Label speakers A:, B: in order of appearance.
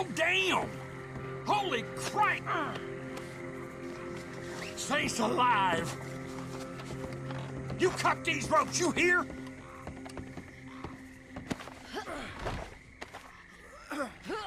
A: Oh, damn! Holy crap! Stays alive! You cut these ropes, you hear?